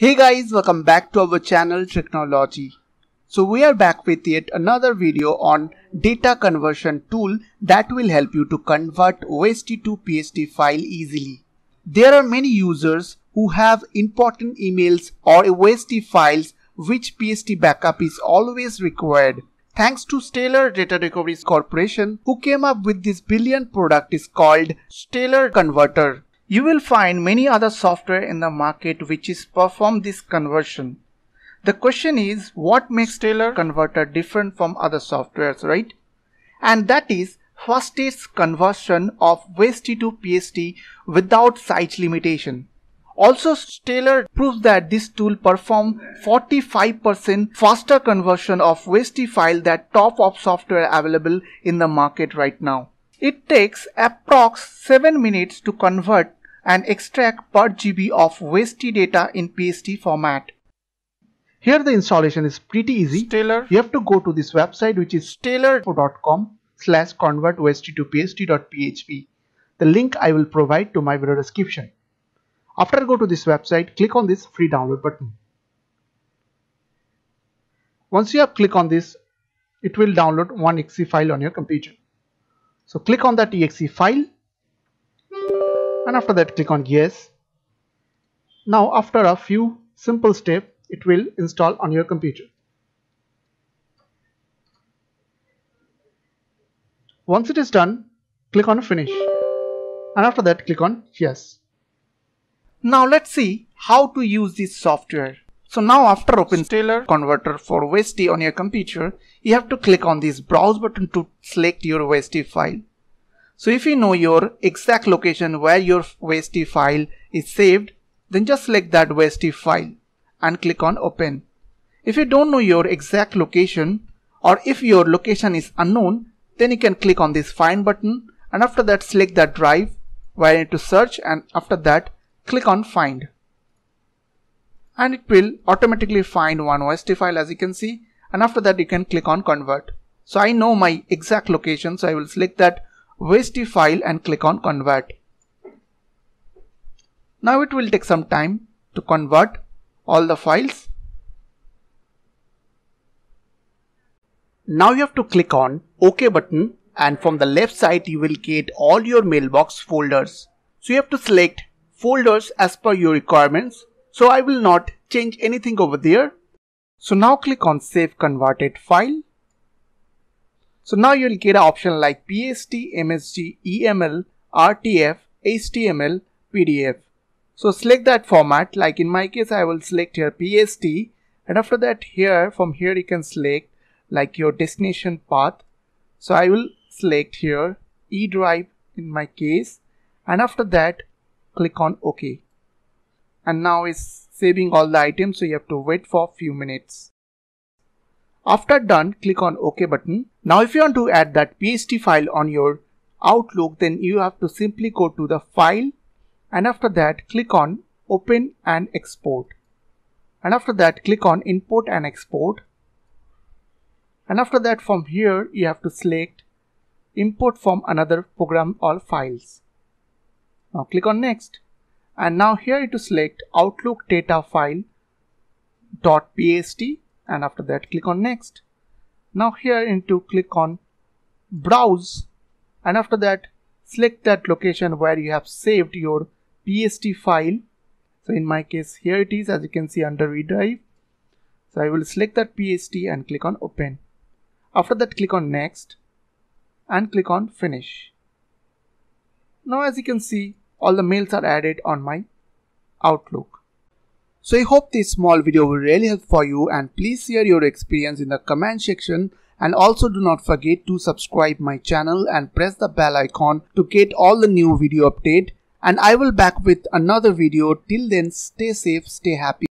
Hey guys, welcome back to our channel Tricknology. So we are back with yet another video on data conversion tool that will help you to convert OST to PST file easily. There are many users who have important emails or OST files which PST backup is always required. Thanks to Stellar Data Recovery Corporation who came up with this brilliant product is called Stellar Converter. You will find many other software in the market which is perform this conversion. The question is what makes Stellar Converter different from other softwares, right? And that is fastest conversion of OST to PST without size limitation. Also, Stellar proves that this tool perform 45% faster conversion of OST file than top of software available in the market right now. It takes approx 7 minutes to convert and extract per GB of OST data in PST format. Here the installation is pretty easy. Stellar. You have to go to this website which is stellar.com slash convert OST to pst.php. The link I will provide to my video description. After I go to this website, click on this free download button. Once you have click on this, it will download one exe file on your computer. So click on that exe file and after that click on yes. Now after a few simple steps it will install on your computer. Once it is done click on finish and after that click on yes. Now let's see how to use this software. So now after open Stellar converter for OST on your computer, you have to click on this browse button to select your OST file. So if you know your exact location where your OST file is saved, then just select that OST file and click on open. If you don't know your exact location or if your location is unknown, then you can click on this find button and after that select that drive where you need to search and after that click on find. And it will automatically find one OST file as you can see and after that you can click on convert. So I know my exact location so I will select that OST file and click on convert. Now it will take some time to convert all the files. Now you have to click on OK button and from the left side you will get all your mailbox folders. So you have to select folders as per your requirements. So I will not change anything over there. So now click on save converted file so now you'll get an option like PST, MSG, EML, RTF, HTML, PDF. So select that format like in my case I will select here PST and after that here from here you can select like your destination path. So I will select here E drive in my case and after that click on OK. And now it's saving all the items so you have to wait for a few minutes. After done, click on OK button. Now if you want to add that PST file on your Outlook, then you have to simply go to the file and after that click on open and export. And after that click on import and export. And after that from here you have to select import from another program or files. Now click on next. And now here you to select Outlook data file .dot .pst and after that click on next. Now here into click on browse and after that select that location where you have saved your pst file. So in my case here it is as you can see under redrive so i will select that pst and click on open. After that click on next and click on finish. Now as you can see all the mails are added on my outlook so I hope this small video will really help for you and please share your experience in the comment section. And also do not forget to subscribe my channel and press the bell icon to get all the new video update. And I will back with another video. Till then stay safe stay happy